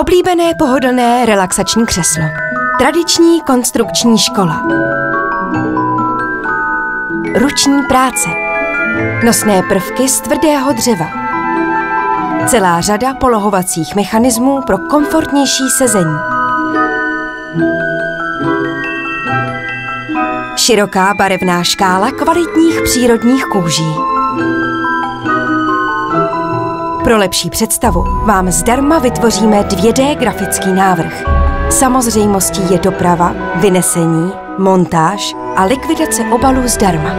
Oblíbené pohodlné relaxační křeslo. Tradiční konstrukční škola. Ruční práce. Nosné prvky z tvrdého dřeva. Celá řada polohovacích mechanismů pro komfortnější sezení. Široká barevná škála kvalitních přírodních kůží. Pro lepší představu vám zdarma vytvoříme 2D grafický návrh. Samozřejmostí je doprava, vynesení, montáž a likvidace obalů zdarma.